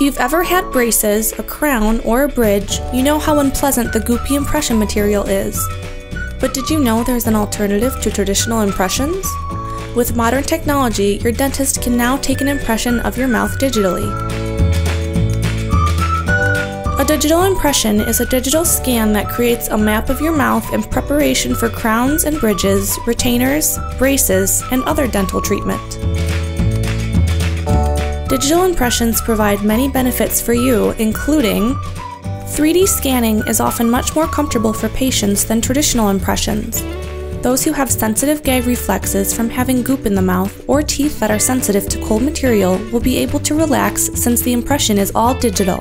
you've ever had braces, a crown, or a bridge, you know how unpleasant the goopy impression material is. But did you know there's an alternative to traditional impressions? With modern technology, your dentist can now take an impression of your mouth digitally. A digital impression is a digital scan that creates a map of your mouth in preparation for crowns and bridges, retainers, braces, and other dental treatment. Digital impressions provide many benefits for you, including 3D scanning is often much more comfortable for patients than traditional impressions. Those who have sensitive gag reflexes from having goop in the mouth or teeth that are sensitive to cold material will be able to relax since the impression is all digital.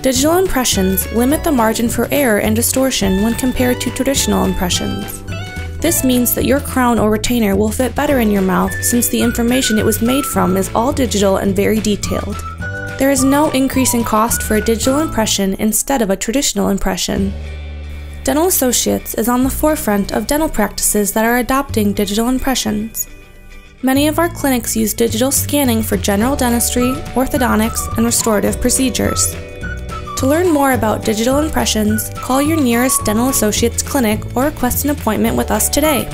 Digital impressions limit the margin for error and distortion when compared to traditional impressions. This means that your crown or retainer will fit better in your mouth since the information it was made from is all digital and very detailed. There is no increase in cost for a digital impression instead of a traditional impression. Dental Associates is on the forefront of dental practices that are adopting digital impressions. Many of our clinics use digital scanning for general dentistry, orthodontics, and restorative procedures. To learn more about digital impressions, call your nearest Dental Associates clinic or request an appointment with us today.